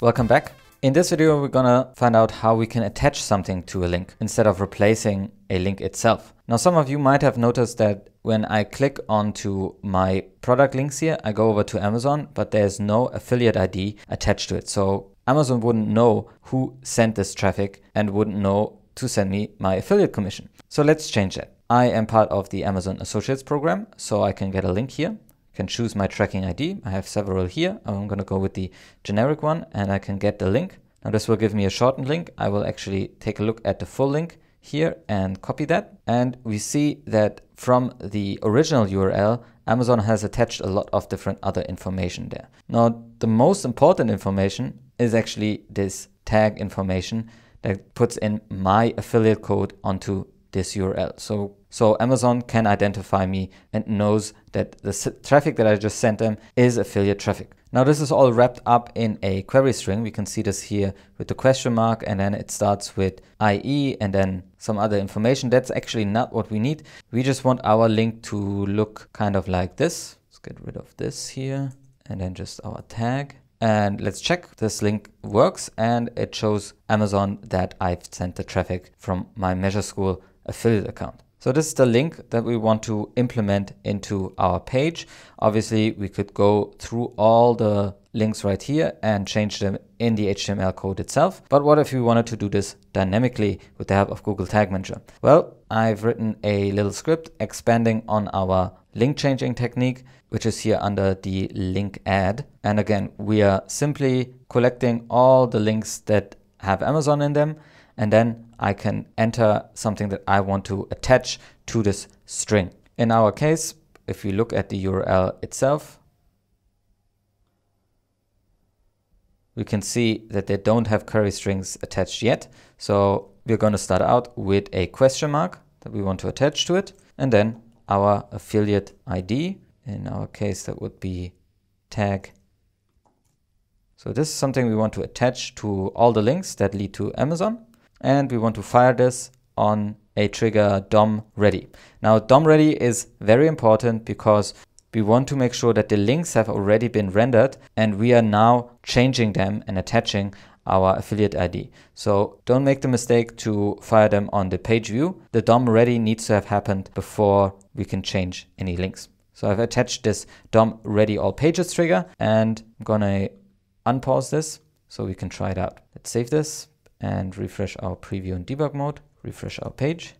Welcome back. In this video, we're gonna find out how we can attach something to a link instead of replacing a link itself. Now, some of you might have noticed that when I click onto my product links here, I go over to Amazon, but there's no affiliate ID attached to it. So Amazon wouldn't know who sent this traffic and wouldn't know to send me my affiliate commission. So let's change that. I am part of the Amazon Associates program, so I can get a link here can choose my tracking ID. I have several here. I'm going to go with the generic one and I can get the link. Now this will give me a shortened link. I will actually take a look at the full link here and copy that. And we see that from the original URL, Amazon has attached a lot of different other information there. Now, the most important information is actually this tag information that puts in my affiliate code onto this URL. So, so Amazon can identify me and knows that the traffic that I just sent them is affiliate traffic. Now this is all wrapped up in a query string. We can see this here with the question mark and then it starts with IE and then some other information. That's actually not what we need. We just want our link to look kind of like this. Let's get rid of this here and then just our tag. And let's check this link works and it shows Amazon that I've sent the traffic from my Measure School affiliate account. So this is the link that we want to implement into our page. Obviously, we could go through all the links right here and change them in the HTML code itself. But what if we wanted to do this dynamically with the help of Google Tag Manager? Well, I've written a little script expanding on our link changing technique, which is here under the link add. And again, we are simply collecting all the links that have Amazon in them and then I can enter something that I want to attach to this string. In our case, if we look at the URL itself, we can see that they don't have query strings attached yet. So we're going to start out with a question mark that we want to attach to it, and then our affiliate ID. In our case, that would be tag. So this is something we want to attach to all the links that lead to Amazon and we want to fire this on a trigger DOM ready. Now DOM ready is very important because we want to make sure that the links have already been rendered and we are now changing them and attaching our affiliate ID. So don't make the mistake to fire them on the page view. The DOM ready needs to have happened before we can change any links. So I've attached this DOM ready all pages trigger and I'm gonna unpause this so we can try it out. Let's save this and refresh our preview and debug mode, refresh our page.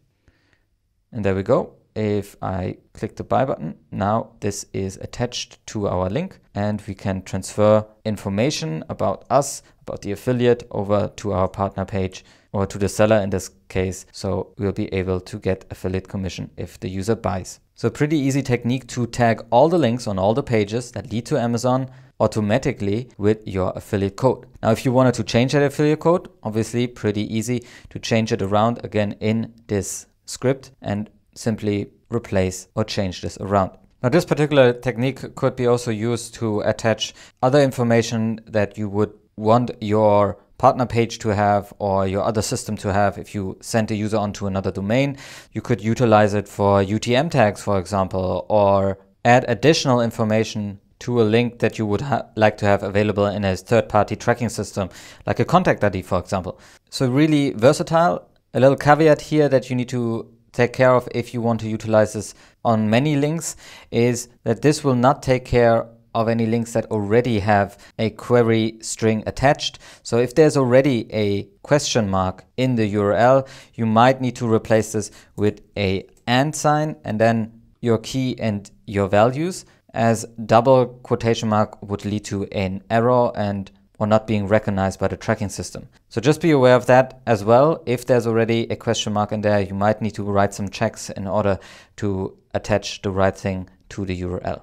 And there we go. If I click the buy button, now this is attached to our link and we can transfer information about us, about the affiliate over to our partner page or to the seller in this case. So we'll be able to get affiliate commission if the user buys. So pretty easy technique to tag all the links on all the pages that lead to Amazon automatically with your affiliate code. Now, if you wanted to change that affiliate code, obviously pretty easy to change it around again in this script and simply replace or change this around. Now this particular technique could be also used to attach other information that you would want your partner page to have or your other system to have if you send a user onto another domain. You could utilize it for UTM tags, for example, or add additional information to a link that you would like to have available in a third-party tracking system, like a contact ID, for example. So really versatile. A little caveat here that you need to take care of if you want to utilize this on many links is that this will not take care of any links that already have a query string attached. So if there's already a question mark in the URL, you might need to replace this with a and sign and then your key and your values as double quotation mark would lead to an error and or not being recognized by the tracking system. So just be aware of that as well. If there's already a question mark in there, you might need to write some checks in order to attach the right thing to the URL.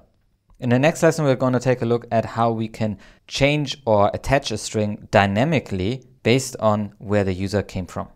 In the next lesson, we're going to take a look at how we can change or attach a string dynamically based on where the user came from.